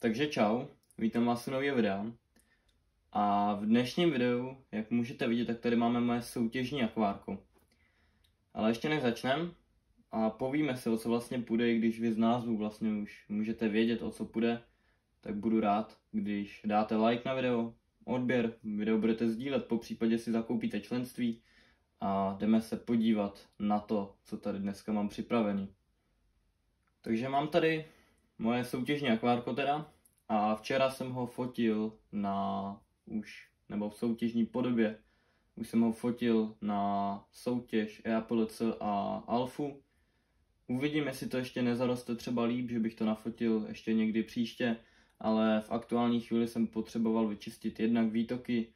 Takže čau, vítám vás u nového videa. A v dnešním videu, jak můžete vidět, tak tady máme moje soutěžní akvárko. Ale ještě než začneme a povíme se, o co vlastně půjde, i když vy z názvu vlastně už můžete vědět, o co půjde, tak budu rád, když dáte like na video, odběr, video budete sdílet, po případě si zakoupíte členství a jdeme se podívat na to, co tady dneska mám připravený. Takže mám tady moje soutěžní akvárko teda a včera jsem ho fotil na už, nebo v soutěžní podobě, už jsem ho fotil na soutěž EAPLC a Alfu. Uvidím, jestli to ještě nezaroste třeba líp, že bych to nafotil ještě někdy příště, ale v aktuální chvíli jsem potřeboval vyčistit jednak výtoky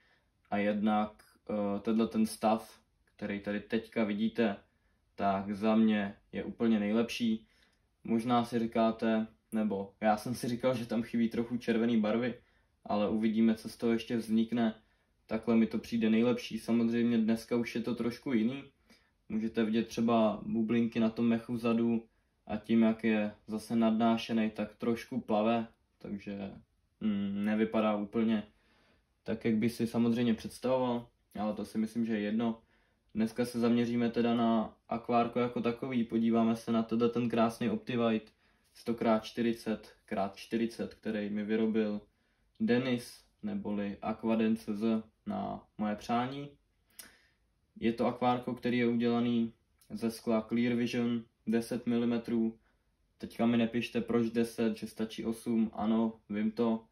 a jednak uh, tenhle ten stav, který tady teďka vidíte, tak za mě je úplně nejlepší. Možná si říkáte, nebo já jsem si říkal, že tam chybí trochu červený barvy, ale uvidíme, co z toho ještě vznikne. Takhle mi to přijde nejlepší. Samozřejmě dneska už je to trošku jiný. Můžete vidět třeba bublinky na tom mechu vzadu a tím, jak je zase nadnášený, tak trošku plave, takže mm, nevypadá úplně tak, jak by si samozřejmě představoval, ale to si myslím, že je jedno. Dneska se zaměříme teda na akvárko jako takový, podíváme se na teda ten krásný Optivite 100x40x40, který mi vyrobil Denis, neboli Aquadence Z na moje přání. Je to akvárko, který je udělaný ze skla Clear Vision 10 mm. Teďka mi nepište proč 10, že stačí 8, ano, vím to,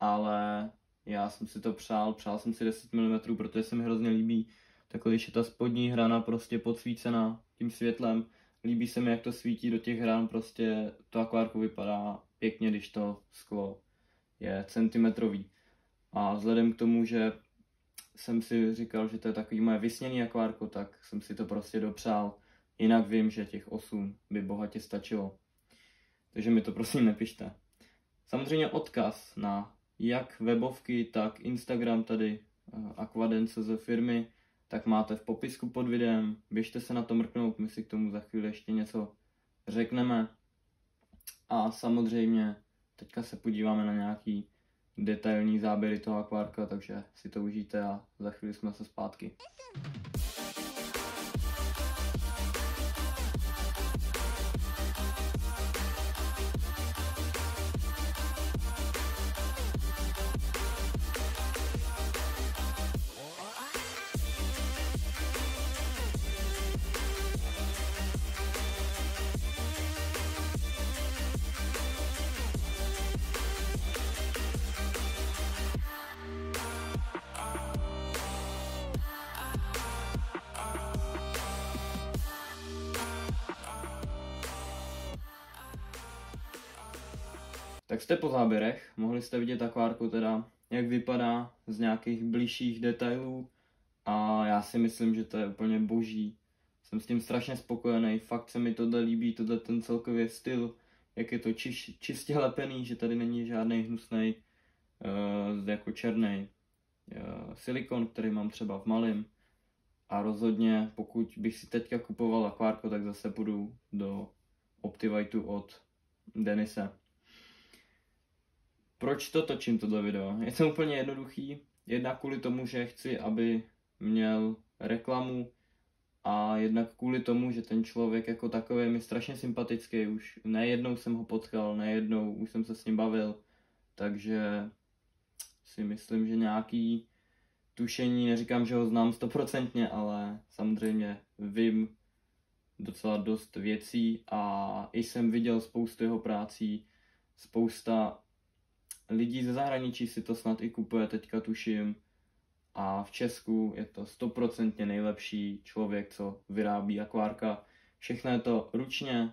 ale já jsem si to přál, přál jsem si 10 mm, protože se mi hrozně líbí takhle, když je ta spodní hrana prostě podsvícená tím světlem, líbí se mi, jak to svítí do těch hran, prostě to akvárko vypadá pěkně, když to sklo je centimetrový. A vzhledem k tomu, že jsem si říkal, že to je takový moje vysněný akvárko, tak jsem si to prostě dopřál. Jinak vím, že těch 8 by bohatě stačilo. Takže mi to prosím nepište. Samozřejmě odkaz na jak webovky, tak Instagram tady eh, Aquadence ze firmy tak máte v popisku pod videem. Běžte se na to mrknout, my si k tomu za chvíli ještě něco řekneme. A samozřejmě teďka se podíváme na nějaký detailní záběry toho akvárka, takže si to užijte a za chvíli jsme se zpátky. Tak jste po záběrech, mohli jste vidět akvárku teda, jak vypadá z nějakých blížších detailů a já si myslím, že to je úplně boží. Jsem s tím strašně spokojený, fakt se mi tohle líbí, tohle ten celkově styl, jak je to čiš, čistě lepený, že tady není žádný hnusný uh, jako černý uh, silikon, který mám třeba v malém. A rozhodně, pokud bych si teďka kupoval akvárko, tak zase půjdu do Optiviteu od Denise. Proč to točím, tohle video? Je to úplně jednoduchý. Jednak kvůli tomu, že chci, aby měl reklamu a jednak kvůli tomu, že ten člověk jako takový je mi strašně sympatický. Už nejednou jsem ho potkal, nejednou už jsem se s ním bavil, takže si myslím, že nějaký tušení, neříkám, že ho znám stoprocentně, ale samozřejmě vím docela dost věcí a i jsem viděl spoustu jeho prací, spousta lidí ze zahraničí si to snad i kupuje, teďka tuším. A v Česku je to stoprocentně nejlepší člověk, co vyrábí akvárka. Všechno je to ručně,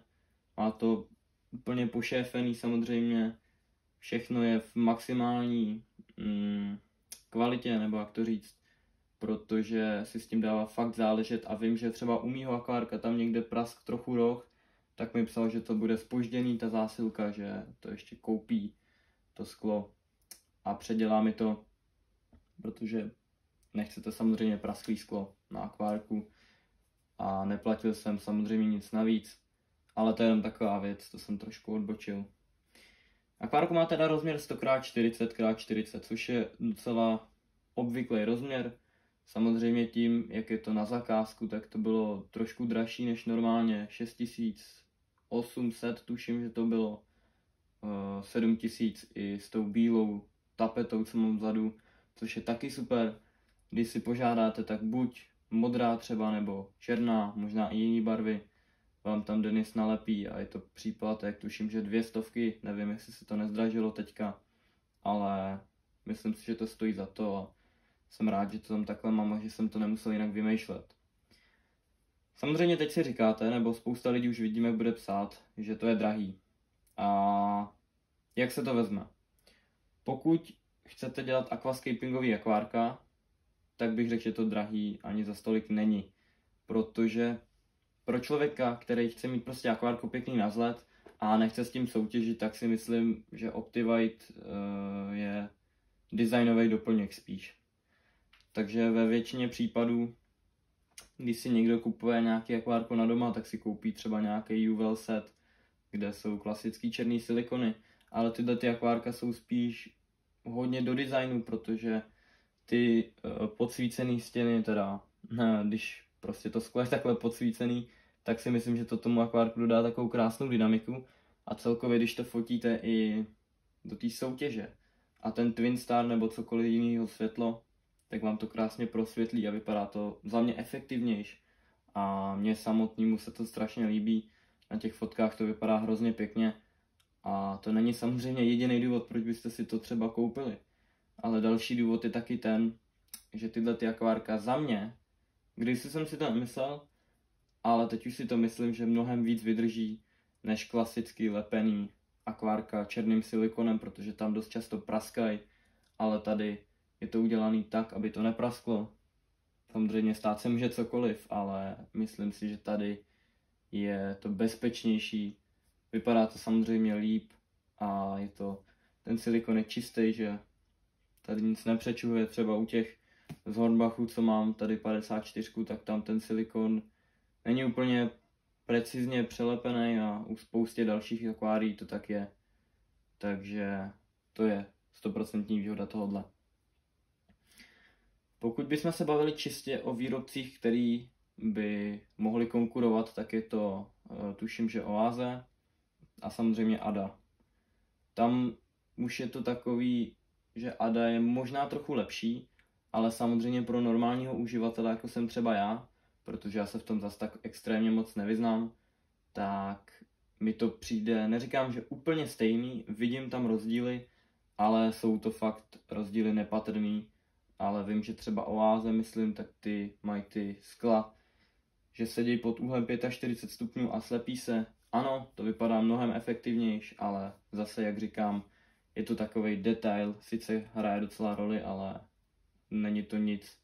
má to úplně pošéfený samozřejmě. Všechno je v maximální mm, kvalitě, nebo jak to říct, protože si s tím dává fakt záležet a vím, že třeba u mýho akvárka tam někde prask trochu roh, tak mi psal, že to bude spožděný ta zásilka, že to ještě koupí to sklo a předělá mi to, protože nechcete samozřejmě prasklý sklo na akvárku a neplatil jsem samozřejmě nic navíc, ale to je jenom taková věc, to jsem trošku odbočil. Akvárko má teda rozměr 100x40x40, což je docela obvyklý rozměr. Samozřejmě tím, jak je to na zakázku, tak to bylo trošku dražší než normálně. 6800 tuším, že to bylo. 7000 eh, i s tou bílou tapetou, co mám vzadu, což je taky super. Když si požádáte, tak buď modrá třeba, nebo černá, možná i jiné barvy, vám tam Denis nalepí a je to příplatek, tuším, že dvě stovky, nevím, jestli se to nezdražilo teďka, ale myslím si, že to stojí za to a jsem rád, že to tam takhle mám a že jsem to nemusel jinak vymýšlet. Samozřejmě teď si říkáte, nebo spousta lidí už vidíme, jak bude psát, že to je drahý. A jak se to vezme? Pokud chcete dělat aquascapingový akvárka, tak bych řekl, že to drahý ani za stolik není. Protože pro člověka, který chce mít prostě akvárko pěkný na vzhled a nechce s tím soutěžit, tak si myslím, že Optivite uh, je designový doplněk spíš. Takže ve většině případů, když si někdo kupuje nějaký akvárko na doma, tak si koupí třeba nějaký UV set, kde jsou klasický černý silikony, ale tyhle ty akvárka jsou spíš hodně do designu, protože ty uh, podsvícené stěny, teda ne, když prostě to sklo je takhle podsvícený, tak si myslím, že to tomu akvárku dodá takovou krásnou dynamiku a celkově, když to fotíte i do té soutěže a ten Twin Star nebo cokoliv jiného světlo, tak vám to krásně prosvětlí a vypadá to za mě efektivnější. A mně samotnému se to strašně líbí. Na těch fotkách to vypadá hrozně pěkně. A to není samozřejmě jediný důvod, proč byste si to třeba koupili. Ale další důvod je taky ten, že tyhle ty akvárka za mě, když jsem si to nemyslel, ale teď už si to myslím, že mnohem víc vydrží než klasický lepený akvárka černým silikonem, protože tam dost často praskají, ale tady je to udělané tak, aby to neprasklo. Samozřejmě stát se může cokoliv, ale myslím si, že tady je to bezpečnější, vypadá to samozřejmě líp a je to, ten silikon je čistý, že tady nic nepřečuhuje, třeba u těch z Hornbachu, co mám tady 54, tak tam ten silikon není úplně precizně přelepený a u spoustě dalších akvárií to tak je. Takže to je 100% výhoda tohohle. Pokud bychom se bavili čistě o výrobcích, který by mohli konkurovat, tak je to, eh, tuším, že Oáze a samozřejmě Ada. Tam už je to takový, že Ada je možná trochu lepší, ale samozřejmě pro normálního uživatele, jako jsem třeba já, protože já se v tom zase tak extrémně moc nevyznám, tak mi to přijde, neříkám, že úplně stejný, vidím tam rozdíly, ale jsou to fakt rozdíly nepatrný, ale vím, že třeba oáze, myslím, tak ty mají ty skla, že sedí pod úhlem 45 stupňů a slepí se. Ano, to vypadá mnohem efektivnější, ale zase, jak říkám, je to takový detail, sice hraje docela roli, ale není to nic,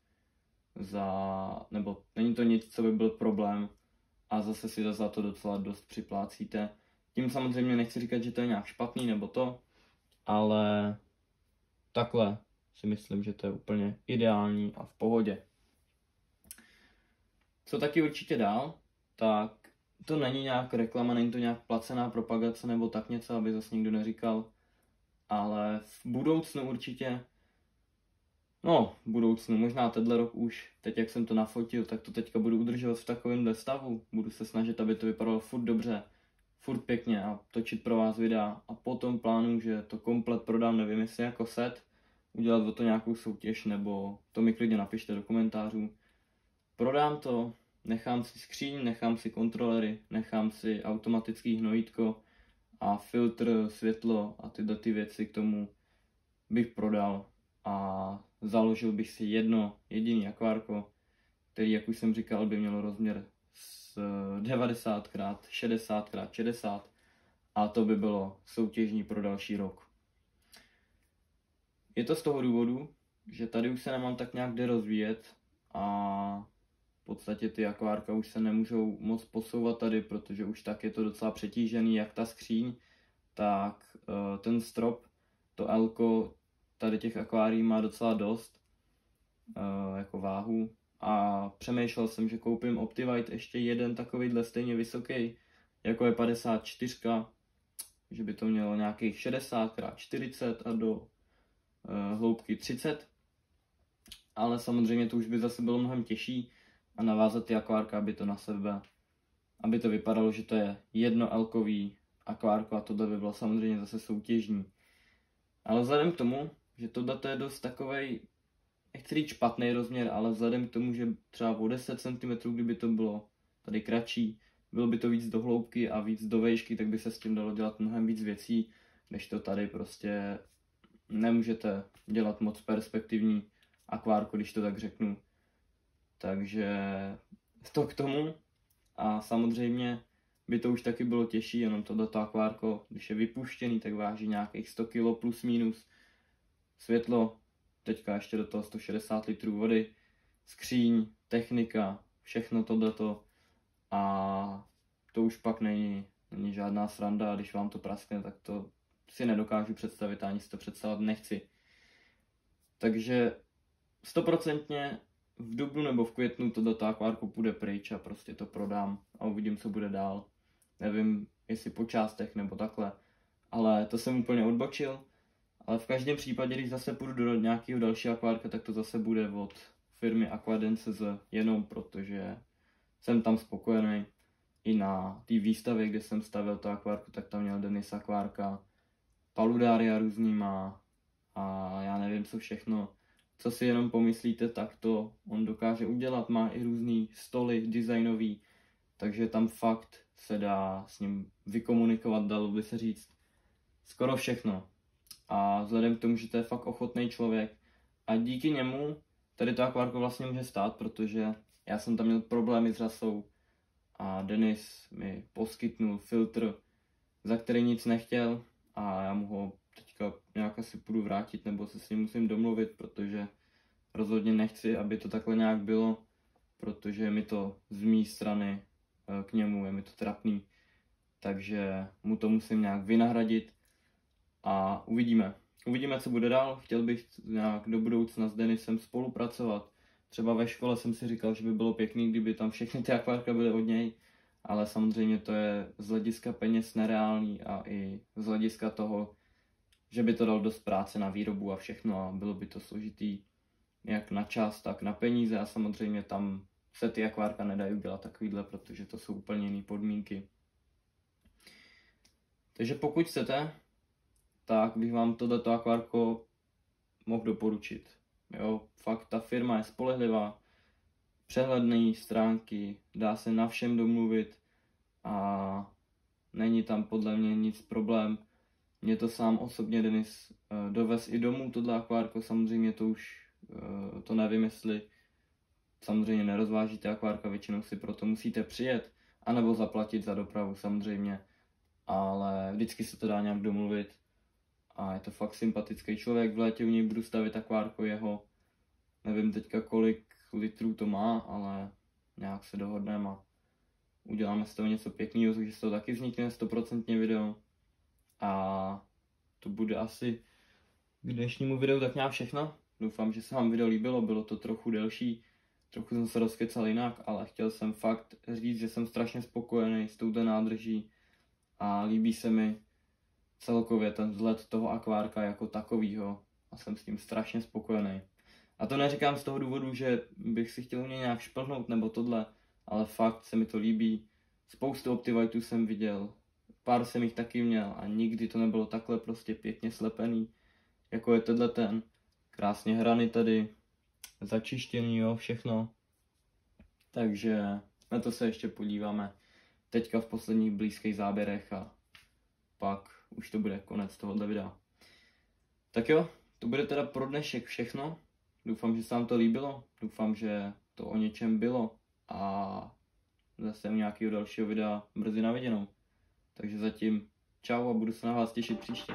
za, nebo není to nic, co by byl problém a zase si za to docela dost připlácíte. Tím samozřejmě nechci říkat, že to je nějak špatný nebo to, ale takhle si myslím, že to je úplně ideální a v pohodě. Co taky určitě dál, tak to není nějak reklama, není to nějak placená propagace nebo tak něco, aby zase nikdo neříkal, ale v budoucnu určitě No, v budoucnu, možná tenhle rok už, teď jak jsem to nafotil, tak to teďka budu udržovat v takovémhle stavu. Budu se snažit, aby to vypadalo furt dobře, furt pěkně a točit pro vás videa. A potom plánu, že to komplet prodám, nevím jestli jako set, udělat o to nějakou soutěž, nebo to mi klidně napište do komentářů. Prodám to, nechám si skříň, nechám si kontrolery, nechám si automatický hnojítko a filtr, světlo a tyhle ty věci k tomu bych prodal a založil bych si jedno jediný akvárko, který, jak už jsem říkal, by mělo rozměr s 90 x 60 x 60 a to by bylo soutěžní pro další rok. Je to z toho důvodu, že tady už se nemám tak nějak kde rozvíjet a v podstatě ty akvárka už se nemůžou moc posouvat tady, protože už tak je to docela přetížený, jak ta skříň, tak uh, ten strop, to Elko tady těch akvárií má docela dost uh, jako váhu a přemýšlel jsem, že koupím Optivite ještě jeden takovýhle stejně vysoký, jako je 54, že by to mělo nějakých 60 x 40 a do uh, hloubky 30. Ale samozřejmě to už by zase bylo mnohem těžší a navázat ty akvárka, aby to na sebe, aby to vypadalo, že to je jedno elkový akvárko a tohle by bylo samozřejmě zase soutěžní. Ale vzhledem k tomu, že tohle je dost takovej, nechci říct špatný rozměr, ale vzhledem k tomu, že třeba o 10 cm, kdyby to bylo tady kratší, bylo by to víc do hloubky a víc do vejšky, tak by se s tím dalo dělat mnohem víc věcí, než to tady prostě nemůžete dělat moc perspektivní akvárko, když to tak řeknu. Takže to k tomu a samozřejmě by to už taky bylo těžší, jenom tohleto akvárko, když je vypuštěný, tak váží nějakých 100 kg plus minus. Světlo, teďka ještě do toho 160 litrů vody, skříň, technika, všechno tohleto a to už pak není, není žádná sranda a když vám to praskne, tak to si nedokážu představit, ani si to představit nechci. Takže stoprocentně v dubnu nebo v květnu to do akvárku půjde pryč a prostě to prodám a uvidím, co bude dál. Nevím, jestli po částech nebo takhle, ale to jsem úplně odbočil. Ale v každém případě, když zase půjdu do nějakého dalšího akvárka, tak to zase bude od firmy Aquadence jenom protože jsem tam spokojený. I na té výstavě, kde jsem stavil to akvárko, tak tam měl Denis akvárka, paludária různý má a já nevím co všechno. Co si jenom pomyslíte, tak to on dokáže udělat. Má i různý stoly designový, takže tam fakt se dá s ním vykomunikovat, dalo by se říct skoro všechno. A vzhledem k tomu, že to je fakt ochotný člověk a díky němu tady to akvárko vlastně může stát, protože já jsem tam měl problémy s rasou a Denis mi poskytnul filtr, za který nic nechtěl a já mu ho teďka nějak asi půjdu vrátit nebo se s ním musím domluvit, protože rozhodně nechci, aby to takhle nějak bylo, protože je mi to z mé strany eh, k němu, je mi to trapný, takže mu to musím nějak vynahradit a uvidíme. Uvidíme, co bude dál. Chtěl bych nějak do budoucna s Denisem spolupracovat, Třeba ve škole jsem si říkal, že by bylo pěkný, kdyby tam všechny ty akvárka byly od něj, ale samozřejmě to je z hlediska peněz nereálný a i z hlediska toho, že by to dal dost práce na výrobu a všechno a bylo by to složitý jak na čas, tak na peníze a samozřejmě tam se ty akvárka nedají udělat takovýhle, protože to jsou úplně jiné podmínky. Takže pokud chcete, tak bych vám tohleto akvárko mohl doporučit. Jo, fakt ta firma je spolehlivá, přehledné stránky, dá se na všem domluvit a není tam podle mě nic problém. Mě to sám osobně Denis uh, dovez i domů, tohle akvárko, samozřejmě to už, uh, to nevím, jestli samozřejmě nerozvážíte akvárka, většinou si proto musíte přijet, anebo zaplatit za dopravu samozřejmě, ale vždycky se to dá nějak domluvit a je to fakt sympatický člověk, v létě u něj budu stavit akvárko jeho, nevím teďka kolik litrů to má, ale nějak se dohodneme a uděláme z toho něco pěkného, takže z toho taky vznikne 100% video a to bude asi k dnešnímu videu tak nějak všechno. Doufám, že se vám video líbilo, bylo to trochu delší, trochu jsem se rozkecal jinak, ale chtěl jsem fakt říct, že jsem strašně spokojený s touto nádrží a líbí se mi celkově ten vzhled toho akvárka jako takovýho a jsem s tím strašně spokojený. A to neříkám z toho důvodu, že bych si chtěl mě nějak šplhnout nebo tohle, ale fakt se mi to líbí. Spoustu Optivitů jsem viděl, pár jsem jich taky měl a nikdy to nebylo takhle prostě pěkně slepený, jako je tenhle ten. Krásně hrany tady, začištěný, jo, všechno. Takže na to se ještě podíváme teďka v posledních blízkých záběrech a pak už to bude konec tohohle videa. Tak jo, to bude teda pro dnešek všechno. Doufám, že se vám to líbilo, doufám, že to o něčem bylo a zase u nějakého dalšího videa brzy na viděnou. Takže zatím čau a budu se na vás těšit příště.